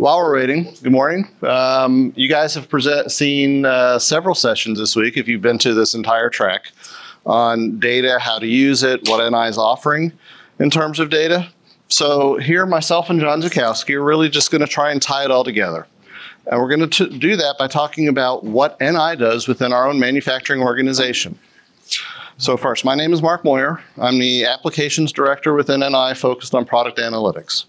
while we're waiting, good morning. Um, you guys have present, seen uh, several sessions this week, if you've been to this entire track, on data, how to use it, what NI is offering in terms of data. So here, myself and John Zukowsky are really just going to try and tie it all together. And we're going to do that by talking about what NI does within our own manufacturing organization. So first, my name is Mark Moyer. I'm the applications director within NI focused on product analytics.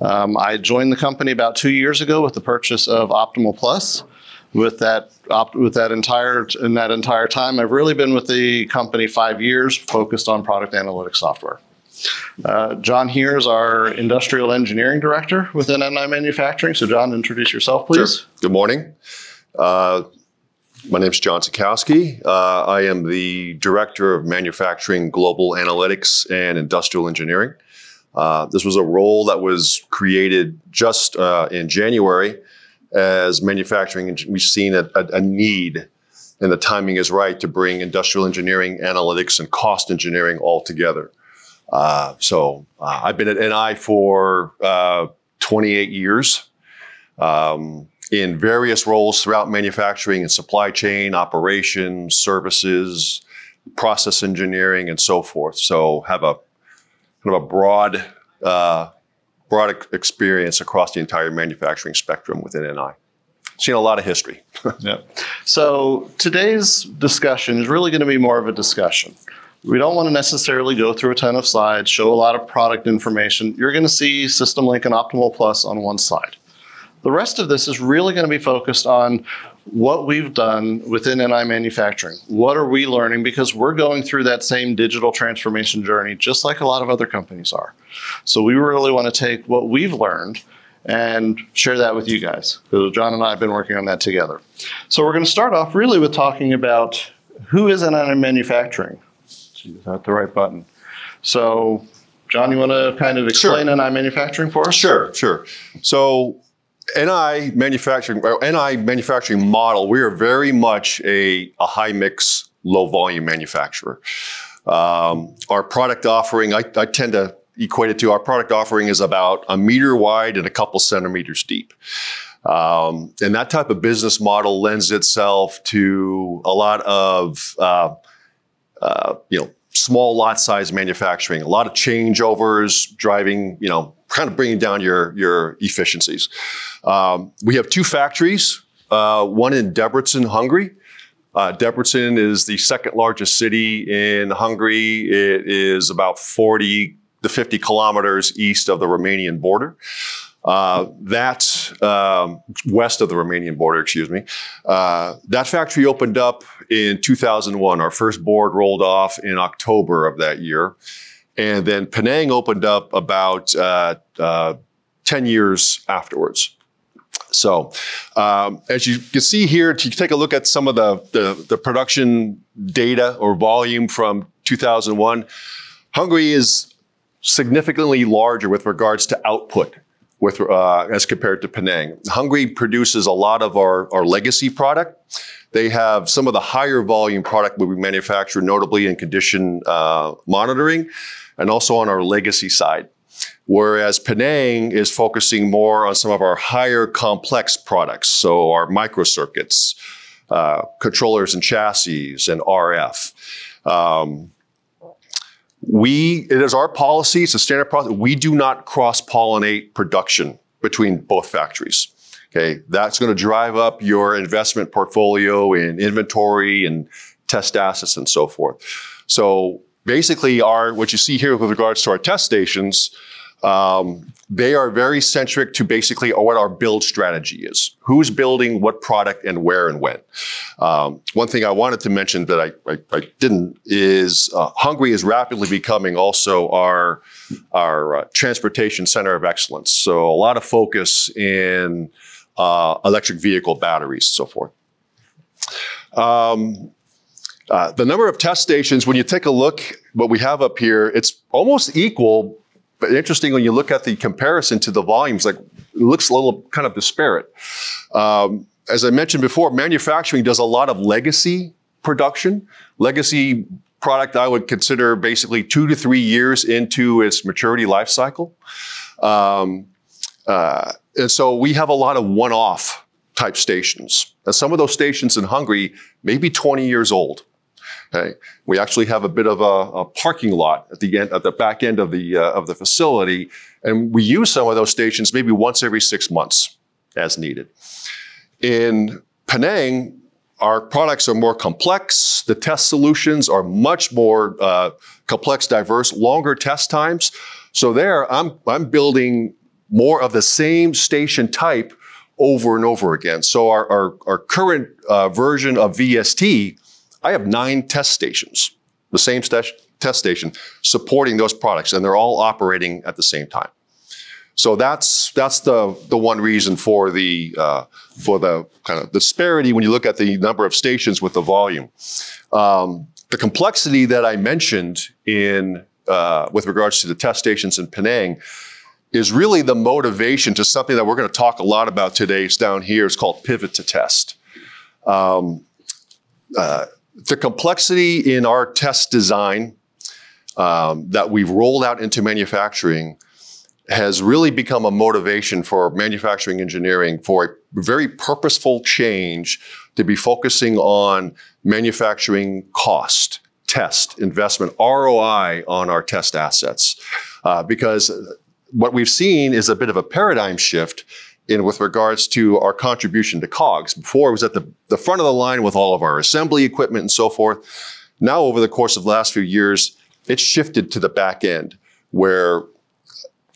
Um, I joined the company about two years ago with the purchase of Optimal Plus. With that, with that entire in that entire time, I've really been with the company five years, focused on product analytics software. Uh, John here is our industrial engineering director within NI Manufacturing. So, John, introduce yourself, please. Sure. Good morning. Uh, my name is John Zukowsky. Uh, I am the director of manufacturing, global analytics, and industrial engineering. Uh, this was a role that was created just uh, in January as manufacturing. We've seen a, a, a, need, and the timing is right to bring industrial engineering, analytics, and cost engineering all together. Uh, so uh, I've been at NI for uh, 28 years. Um, in various roles throughout manufacturing and supply chain, operations, services, process engineering, and so forth. So have a kind of a broad, uh, broad experience across the entire manufacturing spectrum within NI. Seen a lot of history. yeah. So today's discussion is really going to be more of a discussion. We don't want to necessarily go through a ton of slides, show a lot of product information. You're going to see SystemLink and Optimal Plus on one slide. The rest of this is really going to be focused on what we've done within NI manufacturing. What are we learning? Because we're going through that same digital transformation journey, just like a lot of other companies are. So we really want to take what we've learned and share that with you guys. Because John and I have been working on that together. So we're going to start off really with talking about who is NI manufacturing. Is that the right button? So John, you want to kind of explain sure. NI manufacturing for us? Sure, sure. So NI manufacturing, NI manufacturing model, we are very much a, a high mix, low volume manufacturer. Um, our product offering, I, I, tend to equate it to our product offering is about a meter wide and a couple centimeters deep. Um, and that type of business model lends itself to a lot of, uh, uh, you know, small lot size manufacturing, a lot of changeovers, driving, you know, kind of bringing down your, your efficiencies. Um, we have two factories, uh, one in Debrecen, Hungary. Uh, Debrecen is the second largest city in Hungary. It is about 40 to 50 kilometers east of the Romanian border. Uh, that um, west of the Romanian border, excuse me. Uh, that factory opened up in 2001. Our first board rolled off in October of that year. And then Penang opened up about uh, uh, 10 years afterwards. So, um, as you can see here, to take a look at some of the, the, the, production data or volume from 2001, Hungary is significantly larger with regards to output with, uh, as compared to Penang. Hungary produces a lot of our, our legacy product. They have some of the higher volume product we manufacture, notably in condition uh, monitoring and also on our legacy side. Whereas Penang is focusing more on some of our higher complex products, so our microcircuits, uh, controllers and chassis, and RF. Um, we, it is our policy, it's a standard process, we do not cross-pollinate production between both factories. Okay, that's going to drive up your investment portfolio in inventory and test assets and so forth. So basically our, what you see here with regards to our test stations, um, they are very centric to basically what our build strategy is. Who's building what product and where and when. Um, one thing I wanted to mention that I, I, I didn't is uh, Hungary is rapidly becoming also our, our uh, transportation center of excellence. So a lot of focus in uh, electric vehicle batteries and so forth. Um, uh, the number of test stations, when you take a look, what we have up here, it's almost equal, but interesting when you look at the comparison to the volumes, like it looks a little kind of disparate. Um, as I mentioned before, manufacturing does a lot of legacy production. Legacy product I would consider basically two to three years into its maturity life cycle. Um, uh, and so we have a lot of one-off type stations. And some of those stations in Hungary may be 20 years old. Okay, we actually have a bit of a, a parking lot at the end, at the back end of the uh, of the facility, and we use some of those stations maybe once every six months as needed. In Penang, our products are more complex. The test solutions are much more uh, complex, diverse, longer test times. So there, I'm I'm building more of the same station type over and over again. So our our, our current uh, version of VST I have nine test stations, the same st test station supporting those products, and they're all operating at the same time. So that's that's the the one reason for the uh, for the kind of disparity when you look at the number of stations with the volume. Um, the complexity that I mentioned in uh, with regards to the test stations in Penang is really the motivation to something that we're going to talk a lot about today. It's down here. It's called pivot to test. Um, uh, the complexity in our test design um, that we've rolled out into manufacturing has really become a motivation for manufacturing engineering for a very purposeful change to be focusing on manufacturing cost, test, investment, ROI on our test assets. Uh, because what we've seen is a bit of a paradigm shift in with regards to our contribution to COGS. Before it was at the, the front of the line with all of our assembly equipment and so forth. Now, over the course of the last few years, it's shifted to the back end where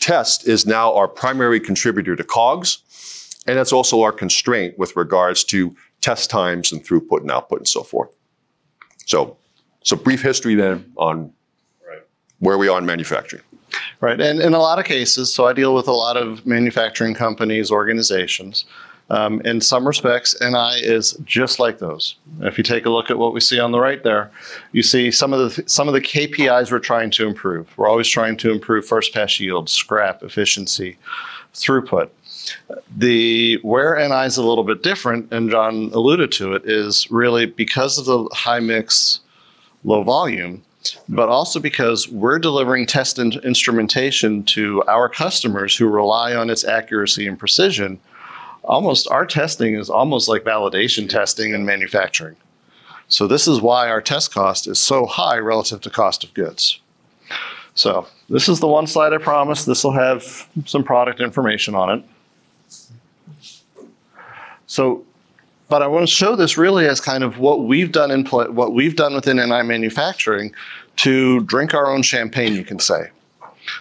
test is now our primary contributor to COGS. And that's also our constraint with regards to test times and throughput and output and so forth. So, so brief history then on right. where we are in manufacturing. Right. And in a lot of cases, so I deal with a lot of manufacturing companies, organizations. Um, in some respects, NI is just like those. If you take a look at what we see on the right there, you see some of the some of the KPIs we're trying to improve. We're always trying to improve first pass yield, scrap efficiency, throughput. The where NI is a little bit different, and John alluded to it, is really because of the high mix, low volume but also because we're delivering test in instrumentation to our customers who rely on its accuracy and precision. Almost our testing is almost like validation testing in manufacturing. So this is why our test cost is so high relative to cost of goods. So this is the one slide I promised. This will have some product information on it. So but I want to show this really as kind of what we've done in what we've done within NI manufacturing to drink our own champagne, you can say.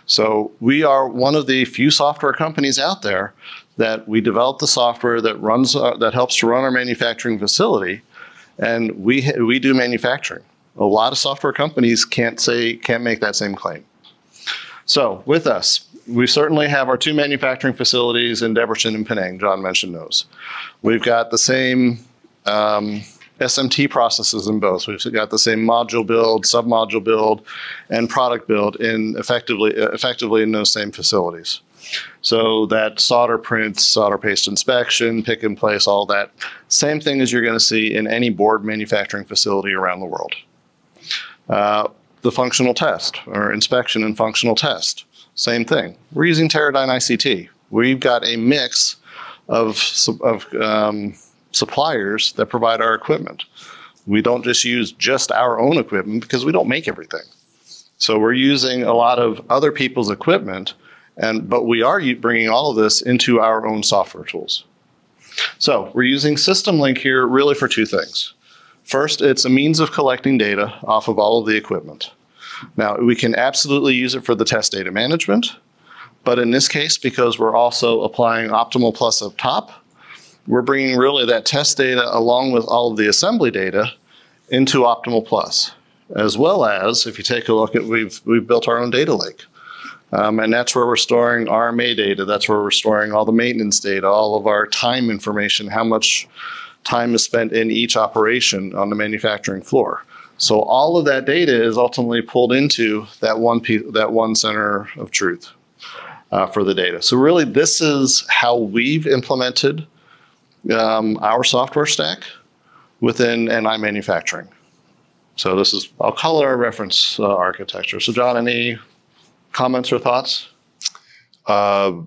So we are one of the few software companies out there that we develop the software that runs uh, that helps to run our manufacturing facility, and we we do manufacturing. A lot of software companies can't say can't make that same claim. So with us, we certainly have our two manufacturing facilities in Debrecen and Penang. John mentioned those. We've got the same um, SMT processes in both. We've got the same module build, submodule build, and product build in effectively effectively in those same facilities. So that solder prints, solder paste inspection, pick and place, all that. Same thing as you're going to see in any board manufacturing facility around the world. Uh, the functional test or inspection and functional test. Same thing. We're using Teradyne ICT. We've got a mix of, of um, suppliers that provide our equipment. We don't just use just our own equipment because we don't make everything. So we're using a lot of other people's equipment, and but we are bringing all of this into our own software tools. So we're using SystemLink here really for two things. First, it's a means of collecting data off of all of the equipment. Now, we can absolutely use it for the test data management, but in this case, because we're also applying Optimal Plus up top, we're bringing really that test data along with all of the assembly data into Optimal Plus, as well as if you take a look at we've we've built our own data lake. Um, and that's where we're storing RMA data. That's where we're storing all the maintenance data, all of our time information, how much time is spent in each operation on the manufacturing floor. So all of that data is ultimately pulled into that one piece, that one center of truth uh, for the data. So really, this is how we've implemented um, our software stack within NI manufacturing. So this is, I'll call it our reference uh, architecture. So John, any comments or thoughts? Uh,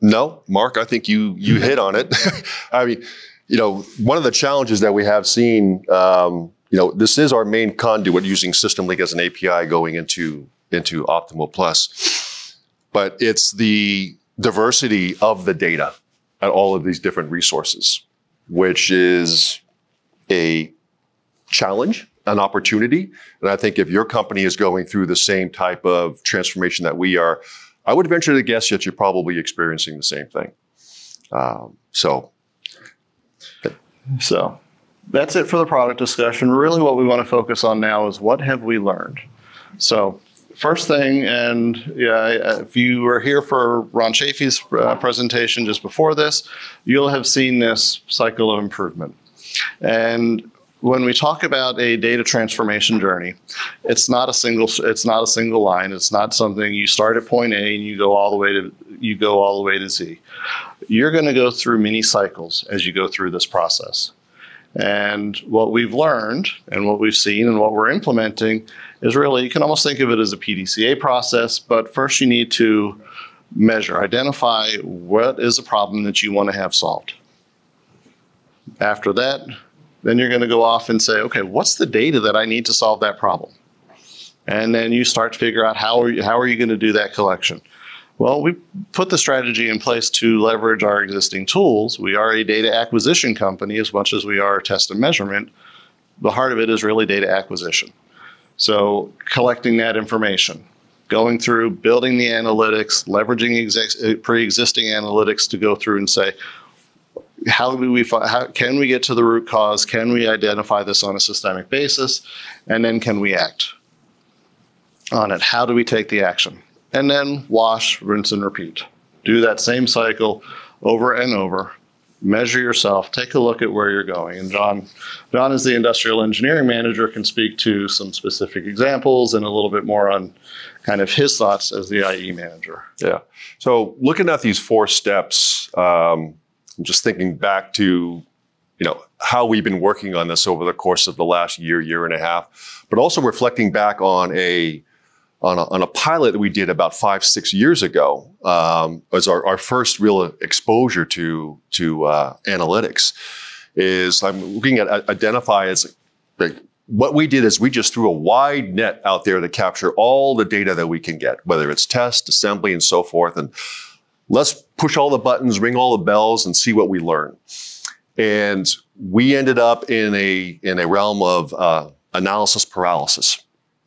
No, Mark, I think you you hit on it. I mean, you know, one of the challenges that we have seen, um, you know, this is our main conduit using SystemLink as an API going into into Optimal Plus, but it's the diversity of the data at all of these different resources, which is a challenge, an opportunity. And I think if your company is going through the same type of transformation that we are, I would venture to guess that you're probably experiencing the same thing. Um, so, so that's it for the product discussion. Really, what we want to focus on now is what have we learned. So, first thing, and yeah, if you were here for Ron Chafee's uh, presentation just before this, you'll have seen this cycle of improvement. And when we talk about a data transformation journey, it's not a single it's not a single line. It's not something you start at point A and you go all the way to you go all the way to Z. You're going to go through many cycles as you go through this process. And what we've learned and what we've seen and what we're implementing is really you can almost think of it as a PDCA process, but first you need to measure, identify what is a problem that you want to have solved. After that, then you're going to go off and say, okay, what's the data that I need to solve that problem? And then you start to figure out how are you, how are you going to do that collection? Well, we put the strategy in place to leverage our existing tools. We are a data acquisition company as much as we are test and measurement. The heart of it is really data acquisition. So, collecting that information, going through building the analytics, leveraging uh, pre existing analytics to go through and say, how do we how can we get to the root cause can we identify this on a systemic basis and then can we act on it how do we take the action and then wash rinse and repeat. Do that same cycle over and over. Measure yourself. Take a look at where you're going. And john john is the industrial engineering manager can speak to some specific examples and a little bit more on kind of his thoughts as the ie manager. Yeah. So looking at these four steps um, I'm just thinking back to, you know, how we've been working on this over the course of the last year, year and a half, but also reflecting back on a on a, on a pilot that we did about five, six years ago um, our, our first real exposure to to uh, analytics. Is I'm looking at identify as like, what we did is we just threw a wide net out there to capture all the data that we can get, whether it's test, assembly, and so forth, and let's push all the buttons, ring all the bells, and see what we learn. And we ended up in a in a realm of uh, analysis paralysis.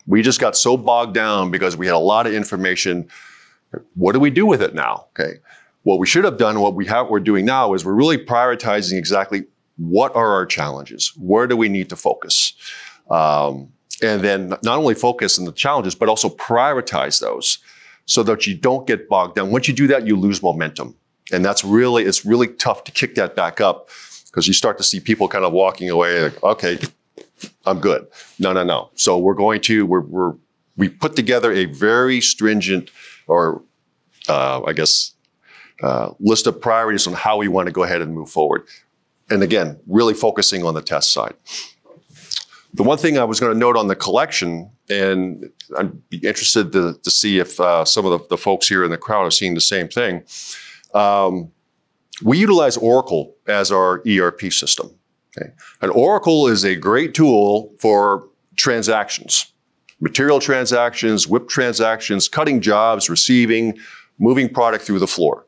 We just got so bogged down because we had a lot of information. What do we do with it now? Okay. What we should have done, what we have, we're doing now is we're really prioritizing exactly what are our challenges? Where do we need to focus? Um, and then not only focus on the challenges, but also prioritize those so that you don't get bogged down. Once you do that, you lose momentum. And that's really, it's really tough to kick that back up because you start to see people kind of walking away like, okay, I'm good. No, no, no. So we're going to, we're, we're we put together a very stringent or uh, I guess uh, list of priorities on how we want to go ahead and move forward. And again, really focusing on the test side. The one thing I was going to note on the collection, and I'd be interested to, to see if uh, some of the, the, folks here in the crowd are seeing the same thing. Um, we utilize Oracle as our ERP system. Okay? And Oracle is a great tool for transactions, material transactions, WIP transactions, cutting jobs, receiving, moving product through the floor.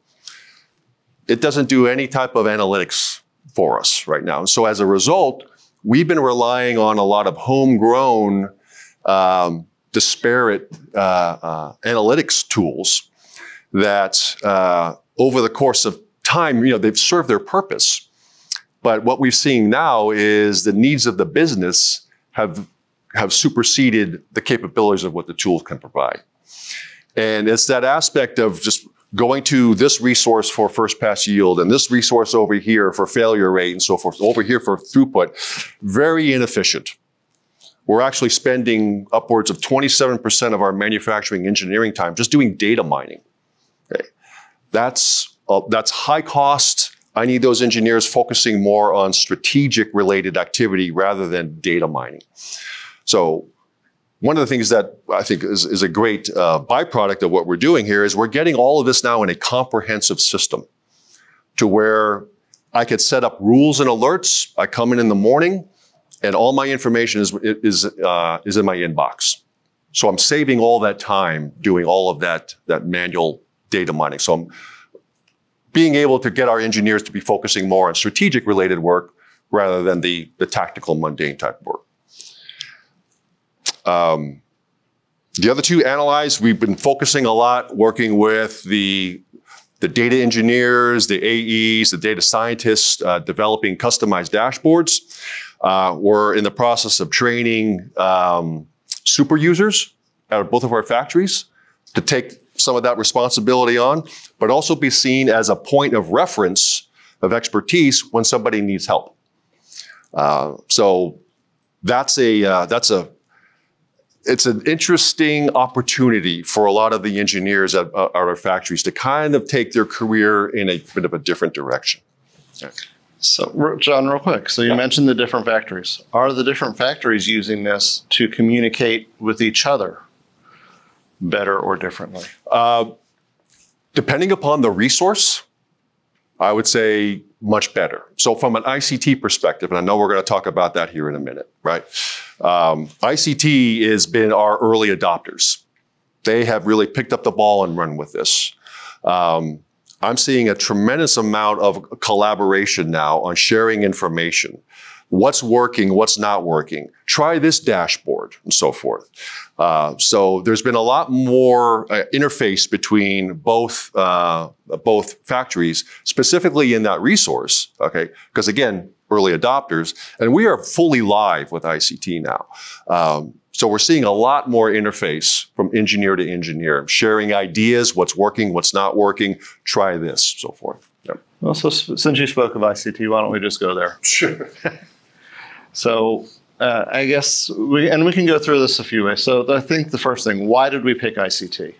It doesn't do any type of analytics for us right now. So as a result, we've been relying on a lot of homegrown, um, disparate uh, uh, analytics tools that uh, over the course of time, you know, they've served their purpose. But what we're seeing now is the needs of the business have have superseded the capabilities of what the tools can provide. And it's that aspect of just going to this resource for first pass yield and this resource over here for failure rate and so forth, over here for throughput, very inefficient. We're actually spending upwards of 27% of our manufacturing engineering time just doing data mining. Okay. That's, uh, that's high cost. I need those engineers focusing more on strategic related activity rather than data mining. So one of the things that I think is, is a great uh, byproduct of what we're doing here is we're getting all of this now in a comprehensive system to where I could set up rules and alerts. I come in in the morning and all my information is, is, uh, is in my inbox. So I'm saving all that time doing all of that, that manual data mining. So I'm being able to get our engineers to be focusing more on strategic related work rather than the, the tactical mundane type of work. Um, the other two analyze, we've been focusing a lot working with the, the data engineers, the AEs, the data scientists, uh, developing customized dashboards. Uh, we're in the process of training um, super users out of both of our factories to take some of that responsibility on, but also be seen as a point of reference of expertise when somebody needs help. Uh, so that's a uh, that's a it's an interesting opportunity for a lot of the engineers at, uh, at, our factories to kind of take their career in a bit of a different direction. So, John, real quick. So, you yeah. mentioned the different factories. Are the different factories using this to communicate with each other better or differently? Uh, depending upon the resource, I would say much better. So from an ICT perspective, and I know we're going to talk about that here in a minute, right? Um, ICT has been our early adopters. They have really picked up the ball and run with this. Um, I'm seeing a tremendous amount of collaboration now on sharing information what's working, what's not working. Try this dashboard and so forth. Uh, so there's been a lot more uh, interface between both uh, both factories, specifically in that resource. Okay, because again, early adopters, and we are fully live with ICT now. Um, so we're seeing a lot more interface from engineer to engineer, sharing ideas, what's working, what's not working. Try this, so forth. Yep. Well, so since you spoke of ICT, why don't we just go there? Sure. So uh, I guess we, and we can go through this a few ways. So I think the first thing, why did we pick ICT?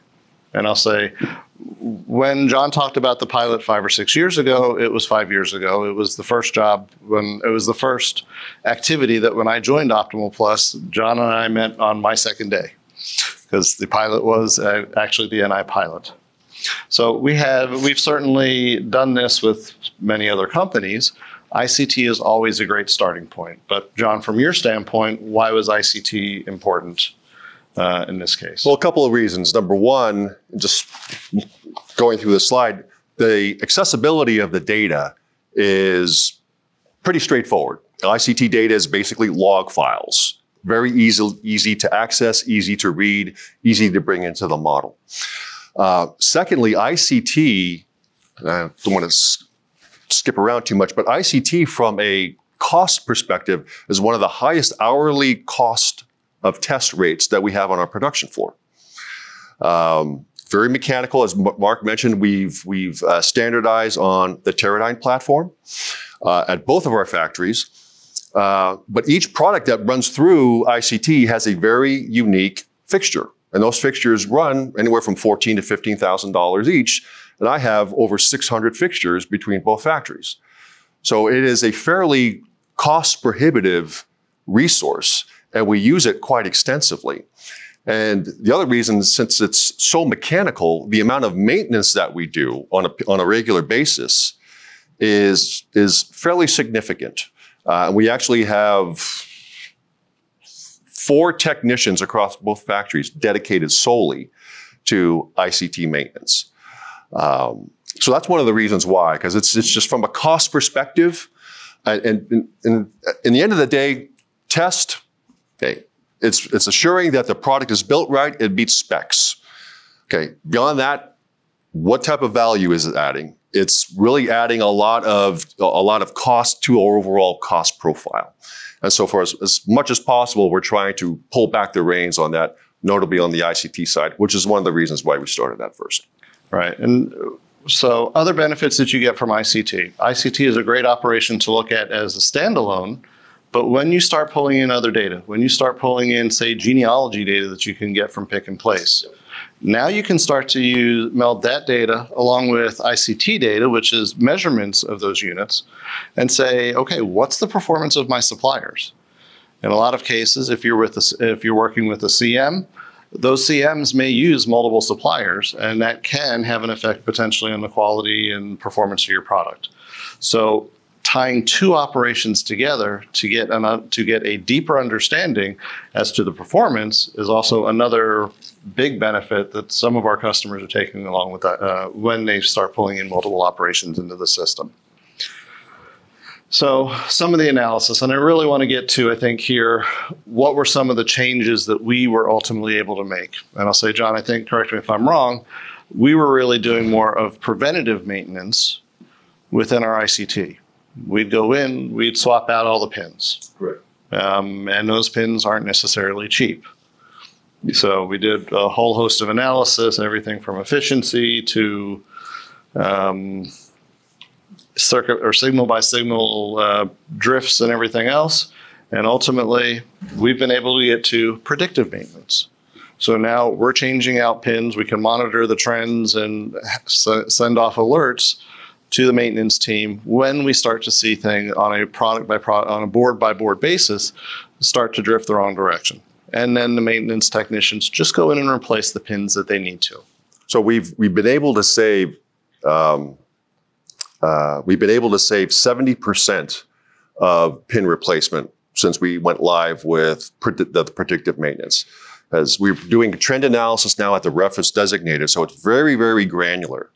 And I'll say, when John talked about the pilot five or six years ago, it was five years ago. It was the first job when it was the first activity that when I joined Optimal Plus, John and I met on my second day because the pilot was uh, actually the NI pilot. So we have we've certainly done this with many other companies, ICT is always a great starting point. But John, from your standpoint, why was ICT important uh, in this case? Well, a couple of reasons. Number one, just going through the slide, the accessibility of the data is pretty straightforward. ICT data is basically log files. Very easy, easy to access, easy to read, easy to bring into the model. Uh, secondly, ICT, I don't want to skip around too much, but ICT from a cost perspective is one of the highest hourly cost of test rates that we have on our production floor. Um, very mechanical, as Mark mentioned, we've we've uh, standardized on the Teradyne platform uh, at both of our factories. Uh, but each product that runs through ICT has a very unique fixture, and those fixtures run anywhere from fourteen to fifteen thousand dollars each and I have over 600 fixtures between both factories. So it is a fairly cost prohibitive resource and we use it quite extensively. And the other reason, since it's so mechanical, the amount of maintenance that we do on a, on a regular basis is, is fairly significant. Uh, we actually have four technicians across both factories dedicated solely to ICT maintenance. Um, so that's one of the reasons why, because it's it's just from a cost perspective, and, and, and in the end of the day, test. Okay, it's it's assuring that the product is built right, it meets specs. Okay, beyond that, what type of value is it adding? It's really adding a lot of a lot of cost to our overall cost profile. And so, for as, as much as possible, we're trying to pull back the reins on that, notably on the ICT side, which is one of the reasons why we started that first. Right. And so, other benefits that you get from ICT ICT is a great operation to look at as a standalone. But when you start pulling in other data, when you start pulling in, say, genealogy data that you can get from pick and place, now you can start to use, meld that data along with ICT data, which is measurements of those units, and say, okay, what's the performance of my suppliers? In a lot of cases, if you're with a, if you're working with a CM, those CMs may use multiple suppliers, and that can have an effect potentially on the quality and performance of your product. So tying two operations together to get an, to get a deeper understanding as to the performance is also another big benefit that some of our customers are taking along with that uh, when they start pulling in multiple operations into the system. So some of the analysis, and I really want to get to, I think here, what were some of the changes that we were ultimately able to make? And I'll say, John, I think, correct me if I'm wrong, we were really doing more of preventative maintenance within our ICT. We'd go in, we'd swap out all the pins. Right. Um, and those pins aren't necessarily cheap. So we did a whole host of analysis, everything from efficiency to um, circuit or signal by signal uh, drifts and everything else. And ultimately, we've been able to get to predictive maintenance. So now we're changing out pins. We can monitor the trends and send off alerts to the maintenance team when we start to see things on a product by product, on a board by board basis, start to drift the wrong direction. And then the maintenance technicians just go in and replace the pins that they need to. So we've we've been able to save um, uh, we've been able to save 70% of pin replacement since we went live with the predictive maintenance. As we're doing trend analysis now at the reference designator, so it's very, very granular.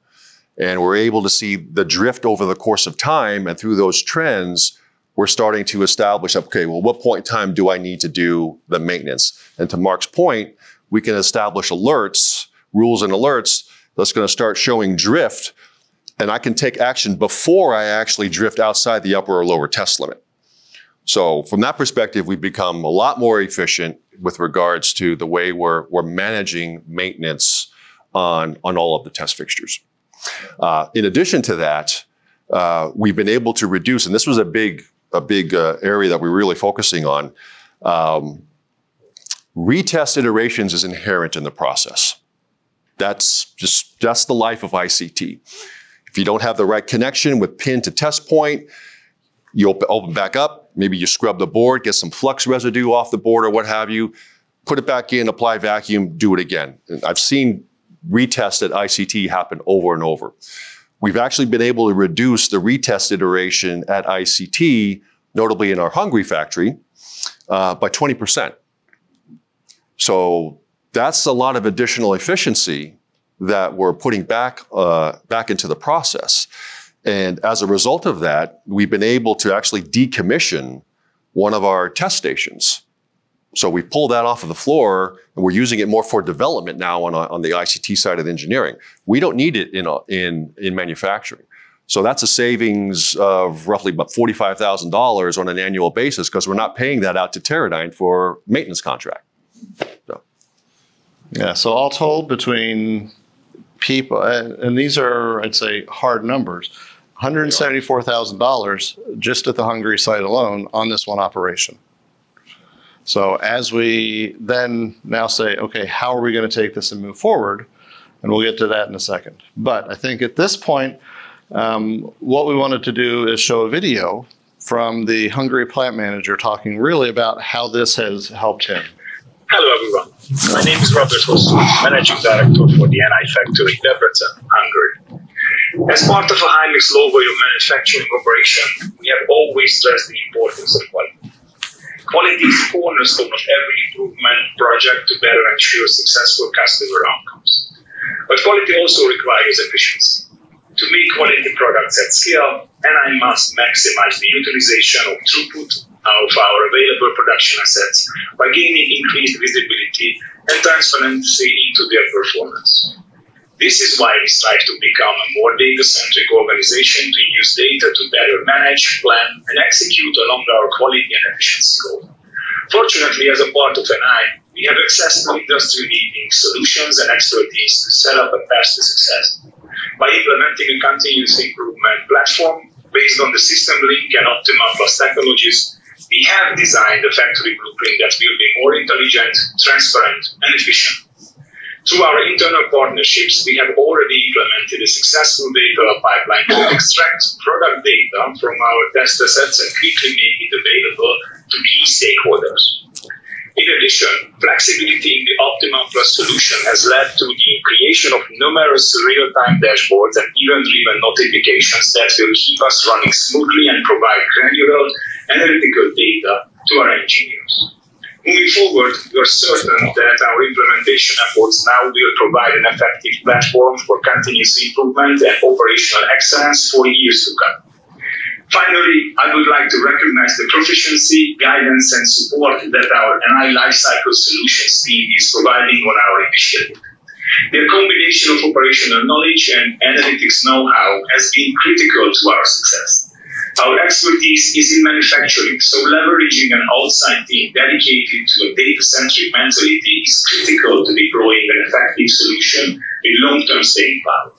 And we're able to see the drift over the course of time. And through those trends, we're starting to establish, okay, well, what point in time do I need to do the maintenance? And to Mark's point, we can establish alerts, rules and alerts that's going to start showing drift and I can take action before I actually drift outside the upper or lower test limit. So from that perspective, we've become a lot more efficient with regards to the way we're, we're managing maintenance on, on all of the test fixtures. Uh, in addition to that, uh, we've been able to reduce, and this was a big, a big uh, area that we're really focusing on. Um, retest iterations is inherent in the process. That's just that's the life of ICT. If you don't have the right connection with pin to test point, you open, back up, maybe you scrub the board, get some flux residue off the board or what have you, put it back in, apply vacuum, do it again. And I've seen retest at ICT happen over and over. We've actually been able to reduce the retest iteration at ICT, notably in our Hungary factory, uh, by 20%. So that's a lot of additional efficiency that we're putting back, uh, back into the process. And as a result of that, we've been able to actually decommission one of our test stations. So we pulled that off of the floor and we're using it more for development now on, on the ICT side of engineering. We don't need it in, in, in manufacturing. So that's a savings of roughly about $45,000 on an annual basis because we're not paying that out to Teradyne for maintenance contract. So. Yeah, so all told between people, and these are, I'd say, hard numbers. $174,000 just at the Hungary site alone on this one operation. So as we then now say, okay, how are we going to take this and move forward? And we'll get to that in a second. But I think at this point, um, what we wanted to do is show a video from the Hungary plant manager talking really about how this has helped him. Hello, everyone. My name is Robert Hosszú, Managing Director for the NI factory in Debrecen, Hungary. As part of a high-mix low-volume manufacturing operation, we have always stressed the importance of quality. Quality is the cornerstone of every improvement project to better ensure successful customer outcomes. But quality also requires efficiency. To make quality products at scale, NI must maximize the utilization of throughput of our available production assets by gaining increased visibility and transparency into their performance. This is why we strive to become a more data-centric organization to use data to better manage, plan, and execute along our quality and efficiency goals. Fortunately, as a part of NI, we have access to industry-leading solutions and expertise to set up a path to success. By implementing a continuous improvement platform based on the SystemLink and Optimal Plus technologies, we have designed a factory blueprint that will be more intelligent, transparent, and efficient. Through our internal partnerships, we have already implemented a successful data pipeline to extract product data from our test assets and quickly make it available to key stakeholders. In addition, flexibility in the Optimal Plus solution has led to the creation of numerous real-time dashboards and event-driven notifications that will keep us running smoothly and provide granular analytical data to our engineers. Moving forward, we are certain that our implementation efforts now will provide an effective platform for continuous improvement and operational excellence for years to come. Finally, I would like to recognize the proficiency, guidance, and support that our NI Lifecycle Solutions team is providing on our initiative. Their combination of operational knowledge and analytics know-how has been critical to our success. Our expertise is in manufacturing, so leveraging an outside team dedicated to a data-centric mentality is critical to deploying an effective solution with long-term staying power.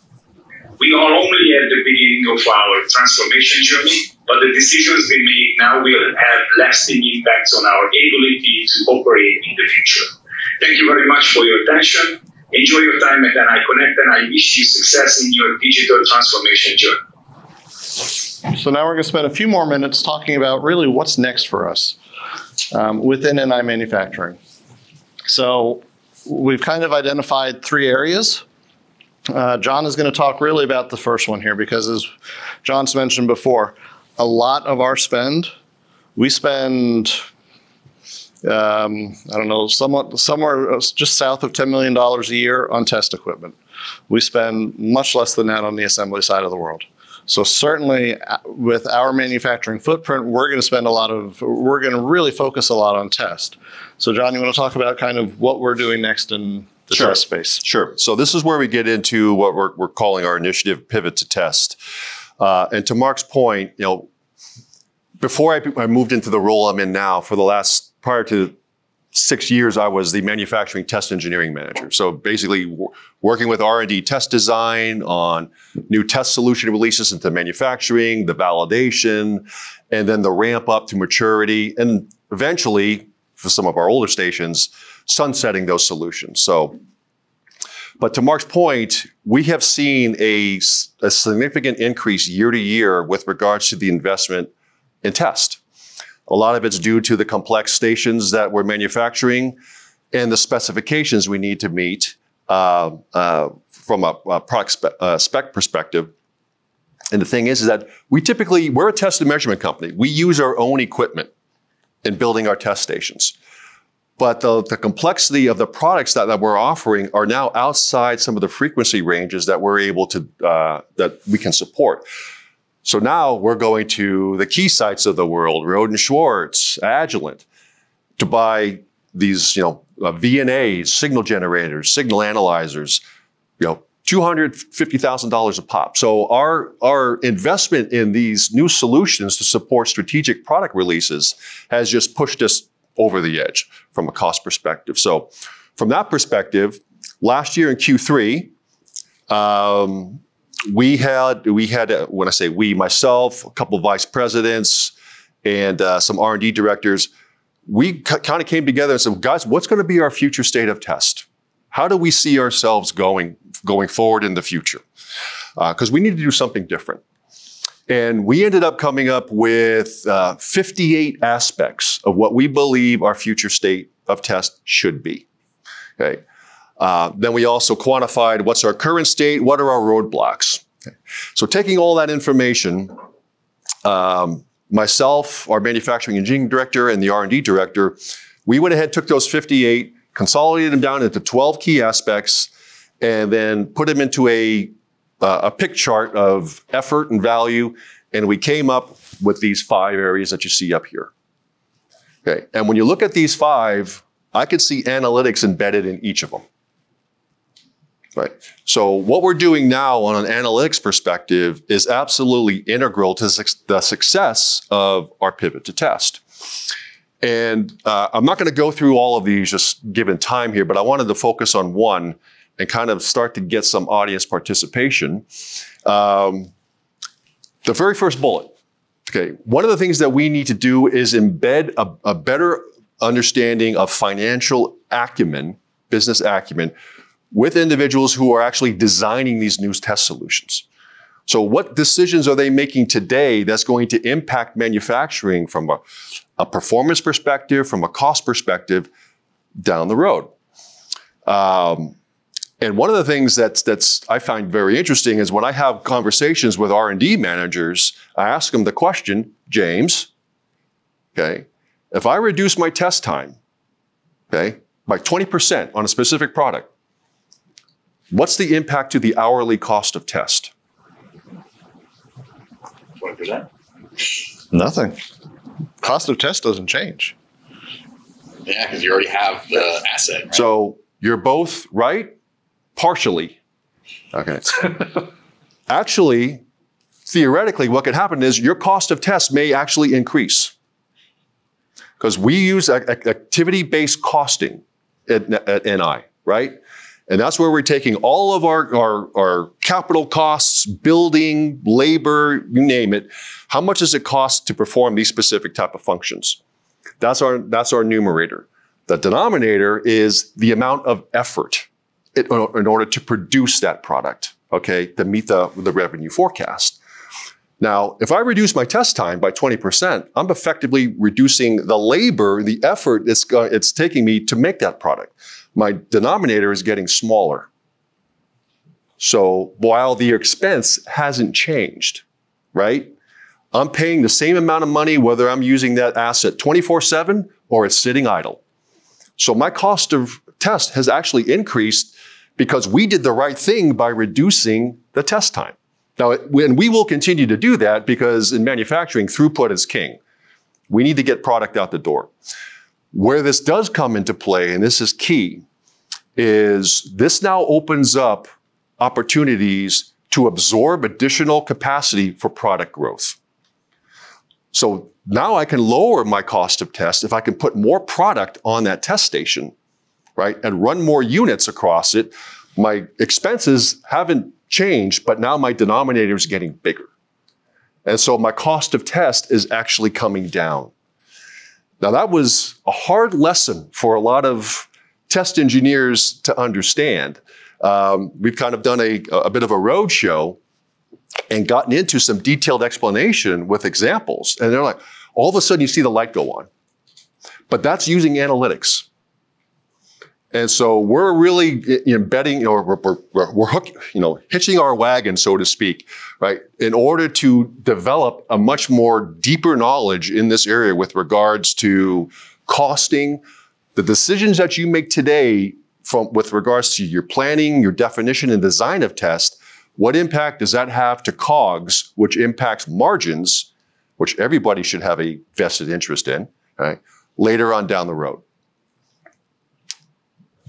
We are only at the beginning of our transformation journey, but the decisions we make now will have lasting impacts on our ability to operate in the future. Thank you very much for your attention. Enjoy your time at NI Connect, and I wish you success in your digital transformation journey. So now we're going to spend a few more minutes talking about really what's next for us um, within NI manufacturing. So we've kind of identified three areas. Uh, John is going to talk really about the first one here because, as John's mentioned before, a lot of our spend, we spend, um, I don't know, somewhat, somewhere just south of $10 million a year on test equipment. We spend much less than that on the assembly side of the world. So certainly uh, with our manufacturing footprint, we're going to spend a lot of, we're going to really focus a lot on test. So John, you want to talk about kind of what we're doing next in the Sure. test space? Sure. So this is where we get into what we're, we're calling our initiative pivot to test. Uh, and to Mark's point, you know, before I, I moved into the role I'm in now, for the last prior to six years, I was the manufacturing test engineering manager. So basically, working with R&D test design on new test solution releases into manufacturing, the validation, and then the ramp up to maturity, and eventually, for some of our older stations, sunsetting those solutions. So but to Mark's point, we have seen a significant increase year to year with regards to the investment in test. A lot of it's due to the complex stations that we're manufacturing and the specifications we need to meet uh, uh, from a, a product spe- uh, spec perspective. And the thing is, is that we typically, we're a test and measurement company. We use our own equipment in building our test stations but the, the complexity of the products that, that we're offering are now outside some of the frequency ranges that we're able to uh, that we can support. So now we're going to the Keysights of the world, Rohde & Schwarz, Agilent, to buy these, you know, uh, VNAs, signal generators, signal analyzers, you know, two hundred fifty thousand dollars a pop. So our our investment in these new solutions to support strategic product releases has just pushed us over the edge from a cost perspective. So, from that perspective, last year in Q3, um, we had we had uh, when I say we, myself, a couple of vice presidents, and uh, some R and D directors. We kind of came together and said, guys, what's going to be our future state of test? How do we see ourselves going going forward in the future? Because we need to do something different. And we ended up coming up with uh, 58 aspects of what we believe our future state of test should be. Okay. Uh, then we also quantified what's our current state, what are our roadblocks. Okay. So taking all that information, um, myself, our manufacturing engineering director, and the R&D director, we went ahead, took those 58, consolidated them down into 12 key aspects, and then put them into a uh, a pick chart of effort and value, and we came up with these five areas that you see up here. Okay, and when you look at these five, I could see analytics embedded in each of them. Right. So what we're doing now on an analytics perspective is absolutely integral to the success of our pivot to test. And uh, I'm not going to go through all of these just given time here, but I wanted to focus on one and kind of start to get some audience participation. Um, the very first bullet. Okay, one of the things that we need to do is embed a, a better understanding of financial acumen, business acumen, with individuals who are actually designing these new test solutions. So, what decisions are they making today that's going to impact manufacturing from a, a performance perspective, from a cost perspective down the road. Um, and one of the things that's that's I find very interesting is when I have conversations with R&D managers, I ask them the question, James, okay, if I reduce my test time, okay, by 20% on a specific product, what's the impact to the hourly cost of test? 20%. Nothing. Cost of test doesn't change. Yeah, because you already have the asset. Right? So you're both right, partially. Okay. actually, theoretically, what could happen is your cost of test may actually increase because we use activity based costing at, at NI, right? And that's where we're taking all of our, our, our, capital costs, building, labor, you name it. How much does it cost to perform these specific type of functions? That's our, that's our numerator. The denominator is the amount of effort in, in order to produce that product, okay, to meet the, the revenue forecast. Now, if I reduce my test time by 20%, I'm effectively reducing the labor, the effort it's, uh, it's taking me to make that product my denominator is getting smaller. So while the expense hasn't changed, right? I'm paying the same amount of money whether I'm using that asset 24 7 or it's sitting idle. So my cost of test has actually increased because we did the right thing by reducing the test time. Now, and we will continue to do that because in manufacturing, throughput is king. We need to get product out the door. Where this does come into play, and this is key, is this now opens up opportunities to absorb additional capacity for product growth. So now I can lower my cost of test if I can put more product on that test station, right, and run more units across it. My expenses haven't changed, but now my denominator is getting bigger. And so my cost of test is actually coming down. Now, that was a hard lesson for a lot of test engineers to understand. Um, we've kind of done a, a bit of a roadshow and gotten into some detailed explanation with examples. And they're like, all of a sudden you see the light go on. But that's using analytics. And so we're really eh, embedding, or we're, we're, we're hook, you know, hitching our wagon, so to speak, right, in order to develop a much more deeper knowledge in this area with regards to costing, the decisions that you make today from with regards to your planning, your definition and design of test, what impact does that have to COGS, which impacts margins, which everybody should have a vested interest in, right, later on down the road.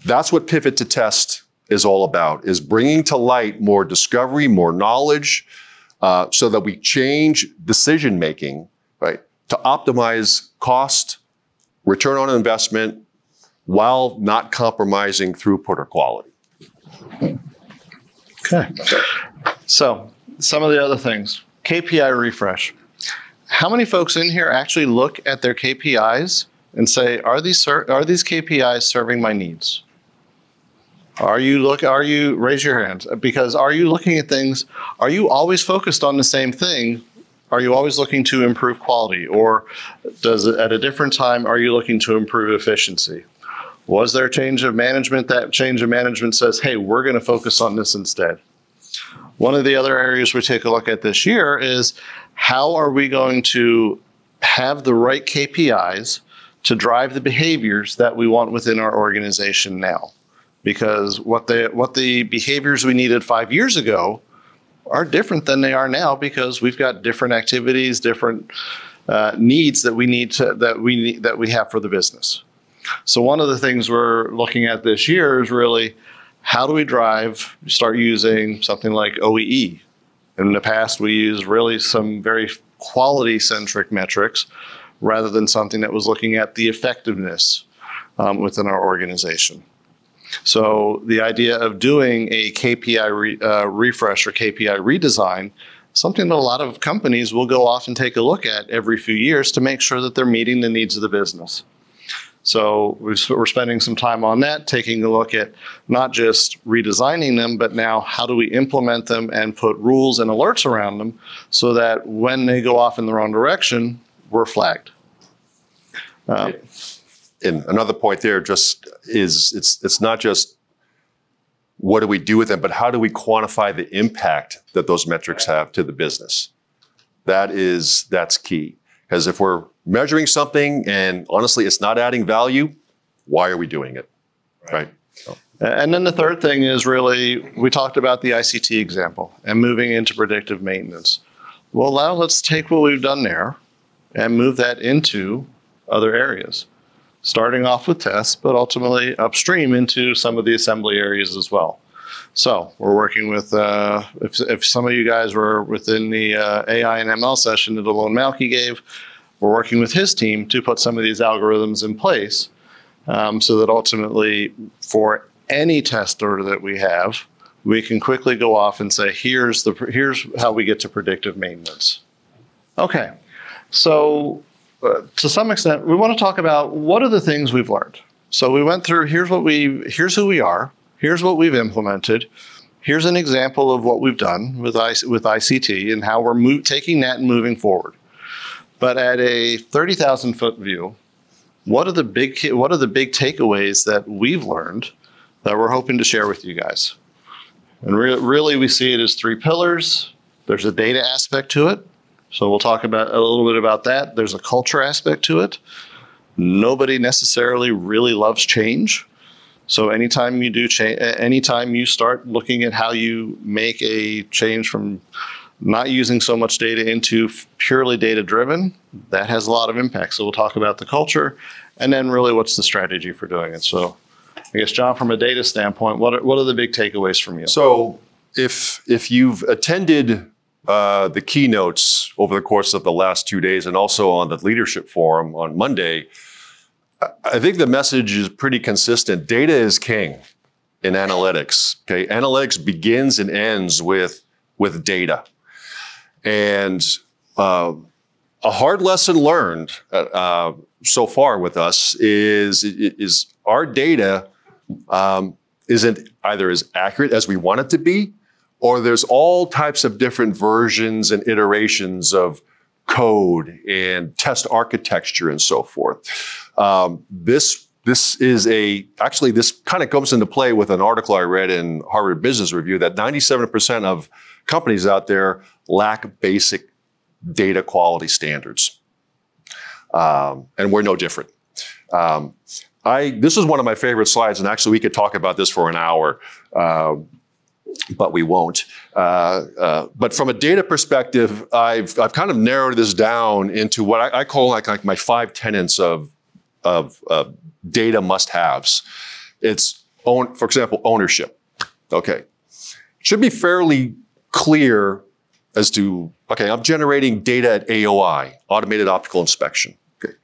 That's what Pivot to Test is all about, is bringing to light more discovery, more knowledge, uh, so that we change decision making, right, to optimize cost, return on investment, while not compromising throughput or quality. Okay. So some of the other things, KPI refresh. How many folks in here actually look at their KPIs and say, are these are these KPIs serving my needs? Are you look? Are you raise your hand? Because are you looking at things? Are you always focused on the same thing? Are you always looking to improve quality, or does it at a different time? Are you looking to improve efficiency? Was there a change of management? That change of management says, "Hey, we're going to focus on this instead." One of the other areas we take a look at this year is how are we going to have the right KPIs to drive the behaviors that we want within our organization now because what the what the behaviors we needed five years ago are different than they are now because we've got different activities, different uh, needs that we need to that we need, that we have for the business. So one of the things we're looking at this year is really how do we drive start using something like OEE. In the past, we used really some very quality centric metrics rather than something that was looking at the effectiveness um, within our organization. So the idea of doing a KPI re, uh, refresh or KPI redesign, something that a lot of companies will go off and take a look at every few years to make sure that they're meeting the needs of the business. So we're spending some time on that, taking a look at not just redesigning them, but now how do we implement them and put rules and alerts around them so that when they go off in the wrong direction, we're flagged. Um, and another point there just is it's it's not just what do we do with them, but how do we quantify the impact that those metrics have to the business? That is that's key. Because if we're measuring something and honestly it's not adding value, why are we doing it? Right. And then the third thing is really, we talked about the ICT example and moving into predictive maintenance. Well, now let's take what we've done there and move that into other areas, starting off with tests, but ultimately upstream into some of the assembly areas as well. So we're working with, uh, if, if some of you guys were within the uh, AI and ML session that Alon Malky gave, we're working with his team to put some of these algorithms in place um, so that ultimately for any test order that we have, we can quickly go off and say, here's the here's how we get to predictive maintenance. Okay, so to some extent, we want to talk about what are the things we've learned. So we went through. Here's what we. Here's who we are. Here's what we've implemented. Here's an example of what we've done with with ICT and how we're taking that and moving forward. But at a thirty thousand foot view, what are the big what are the big takeaways that we've learned that we're hoping to share with you guys? And re- really, we see it as three pillars. There's a data aspect to it. So we'll talk about a little bit about that. There's a culture aspect to it. Nobody necessarily really loves change. So anytime you do change, anytime you start looking at how you make a change from not using so much data into purely data driven, that has a lot of impact. So we'll talk about the culture and then really what's the strategy for doing it. So I guess, John, from a data standpoint, what are, what are the big takeaways from you? So if, if you've attended uh, the keynotes over the course of the last two days and also on the leadership forum on Monday, I think the message is pretty consistent. Data is king in analytics. Okay, analytics begins and ends with with data. And uh, a hard lesson learned uh, so far with us is, is our data um, isn't either as accurate as we want it to be, or there's all types of different versions and iterations of code and test architecture and so forth. Um, this this is a actually this kind of comes into play with an article I read in Harvard Business Review that 97% of companies out there lack basic data quality standards. Um, and we're no different. Um, I, this is one of my favorite slides, and actually we could talk about this for an hour, uh, but we won't. Uh, uh, but from a data perspective, I've, I've kind of narrowed this down into what I, I call like, like my five tenets of, of data must-haves. It's, own, for example, ownership. Okay. Should be fairly clear as to, okay, I'm generating data at AOI, automated optical inspection. Okay.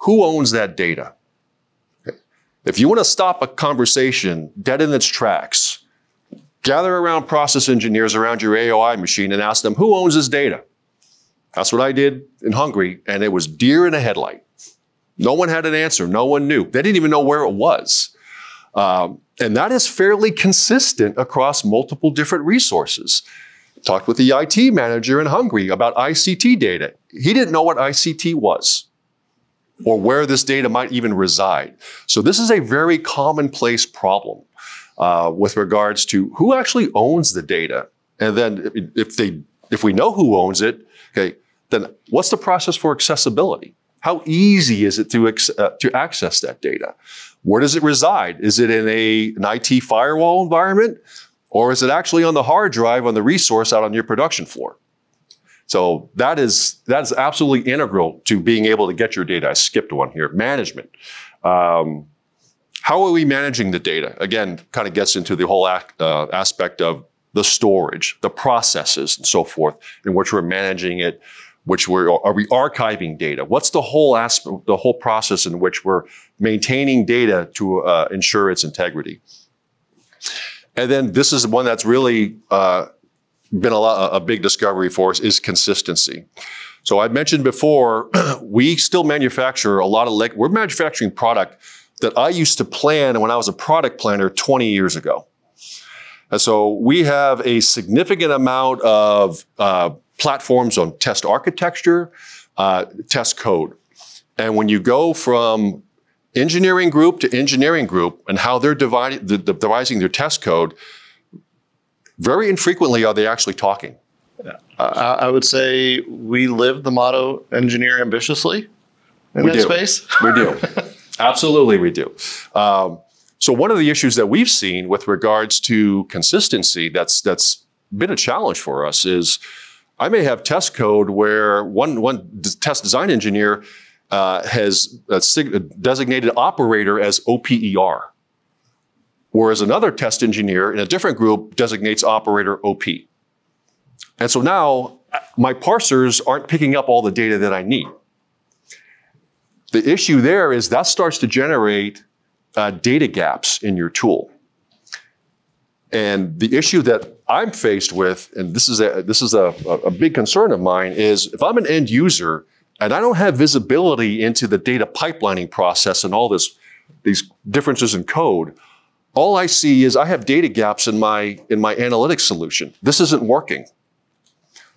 Who owns that data? Okay. If you want to stop a conversation dead in its tracks, gather around process engineers around your AOI machine and ask them, who owns this data? That's what I did in Hungary, and it was deer in a headlight. No one had an answer. No one knew. They didn't even know where it was. Um, and that is fairly consistent across multiple different resources talked with the IT manager in Hungary about ICT data. He didn't know what ICT was or where this data might even reside. So this is a very commonplace problem uh, with regards to who actually owns the data. And then if they if we know who owns it, okay, then what's the process for accessibility? How easy is it to, uh, to access that data? Where does it reside? Is it in a, an IT firewall environment? Or is it actually on the hard drive on the resource out on your production floor? So that is, that is absolutely integral to being able to get your data. I skipped one here, management. Um, how are we managing the data? Again, kind of gets into the whole act, uh, aspect of the storage, the processes, and so forth, in which we're managing it, which we're are we archiving data? What's the whole aspect, the whole process in which we're maintaining data to uh, ensure its integrity? And then this is one that's really uh, been a, lot, a big discovery for us is consistency. So I mentioned before, we still manufacture a lot of, we're manufacturing product that I used to plan when I was a product planner 20 years ago. And so we have a significant amount of uh, platforms on test architecture, uh, test code. And when you go from engineering group to engineering group and how they're dividing, the, the, devising their test code, very infrequently are they actually talking. Uh, I would say we live the motto engineer ambitiously in We that do. space. We do. Absolutely, we do. Um, so one of the issues that we've seen with regards to consistency that's that's been a challenge for us is I may have test code where one one test design engineer uh, has sig- a designated operator as OPER, whereas another test engineer in a different group designates operator OP. And so now uh, my parsers aren't picking up all the data that I need. The issue there is that starts to generate uh, data gaps in your tool. And the issue that I'm faced with, and this is a this is a, a big concern of mine, is if I'm an end user and I don't have visibility into the data pipelining process and all this these differences in code, all I see is I have data gaps in my in my analytics solution. This isn't working.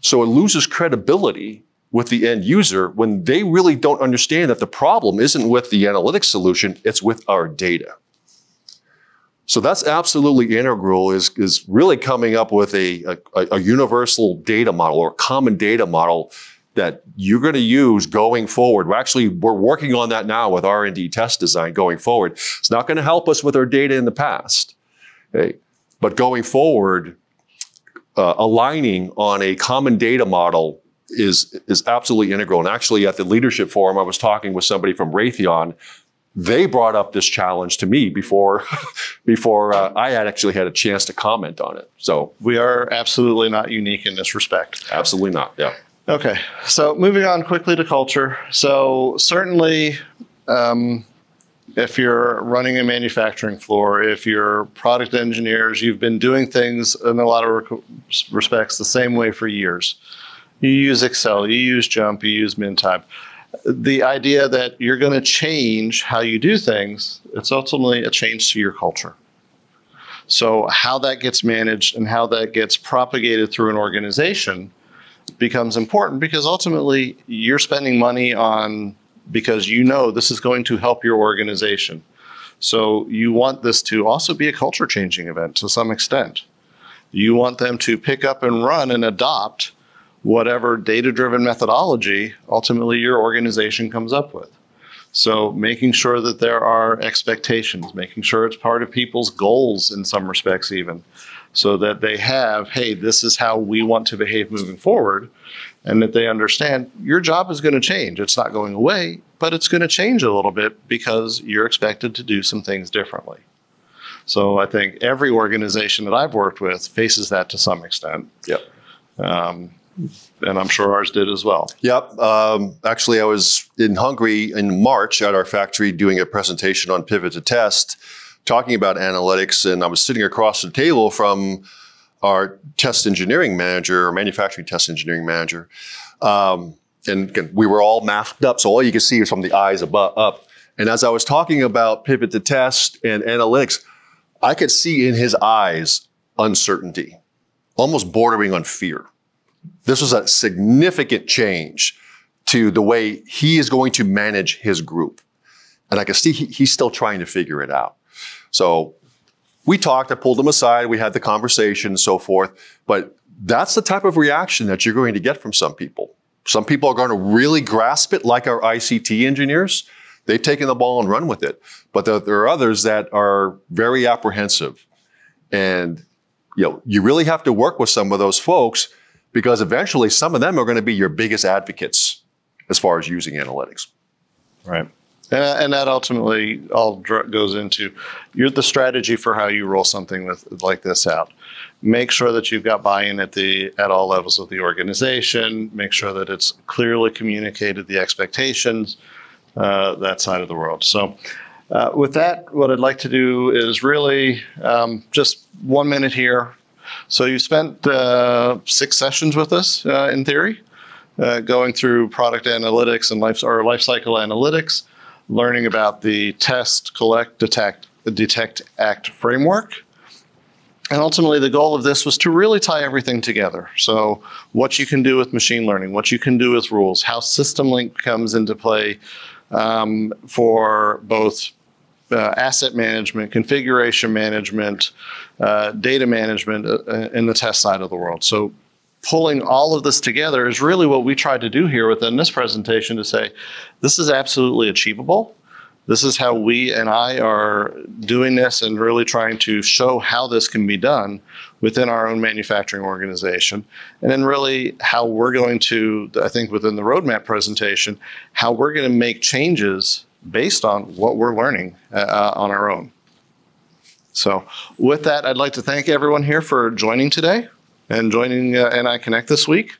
So it loses credibility with the end user when they really don't understand that the problem isn't with the analytics solution, it's with our data. So that's absolutely integral is, is really coming up with a, a, a universal data model or common data model that you're going to use going forward. We're actually, we're working on that now with R&D test design going forward. It's not going to help us with our data in the past. Okay? But going forward, uh, aligning on a common data model is is absolutely integral. And actually, at the leadership forum, I was talking with somebody from Raytheon. They brought up this challenge to me before before uh, I had actually had a chance to comment on it. So We are absolutely not unique in this respect. absolutely not. Yeah. Okay, so moving on quickly to culture. So certainly, um, if you're running a manufacturing floor, if you're product engineers, you've been doing things in a lot of rec- respects the same way for years. You use Excel, you use JMP, you use Minitab. The idea that you're going to change how you do things, it's ultimately a change to your culture. So how that gets managed and how that gets propagated through an organization becomes important because ultimately you're spending money on because you know this is going to help your organization. So you want this to also be a culture changing event to some extent. You want them to pick up and run and adopt whatever data driven methodology ultimately your organization comes up with. So making sure that there are expectations, making sure it's part of people's goals in some respects, even so that they have, hey, this is how we want to behave moving forward, and that they understand your job is going to change. It's not going away, but it's going to change a little bit because you're expected to do some things differently. So I think every organization that I've worked with faces that to some extent, Yep. um, and I'm sure ours did as well. Yep. Um, actually, I was in Hungary in March at our factory doing a presentation on pivot to test, talking about analytics, and I was sitting across the table from our test engineering manager, or manufacturing test engineering manager, um, and again, we were all masked up, so all you could see was from the eyes above up. And as I was talking about pivot to test and analytics, I could see in his eyes uncertainty, almost bordering on fear. This was a significant change to the way he is going to manage his group. And I can see he, he's still trying to figure it out. So we talked, I pulled him aside, we had the conversation and so forth. But that's the type of reaction that you're going to get from some people. Some people are going to really grasp it, like our ICT engineers. They've taken the ball and run with it. But there, there are others that are very apprehensive. And you know, you really have to work with some of those folks because eventually some of them are going to be your biggest advocates as far as using analytics. Right. And, and that ultimately all goes into your the strategy for how you roll something with like this out. Make sure that you've got buy-in at the at all levels of the organization. Make sure that it's clearly communicated the expectations, uh, that side of the world. So, uh, with that, what I'd like to do is really um, just one minute here. So you spent uh, six sessions with us uh, in theory uh, going through product analytics and life or life cycle analytics, learning about the test, collect, detect, detect, act framework. And ultimately, the goal of this was to really tie everything together. So, what you can do with machine learning, what you can do with rules, how SystemLink comes into play um, for both uh, asset management, configuration management, uh, data management uh, in the test side of the world. So pulling all of this together is really what we tried to do here within this presentation to say this is absolutely achievable. This is how we and I are doing this and really trying to show how this can be done within our own manufacturing organization. And then, really, how we're going to, I think, within the roadmap presentation, how we're going to make changes based on what we're learning uh, on our own. So, with that, I'd like to thank everyone here for joining today and joining uh, NI Connect this week.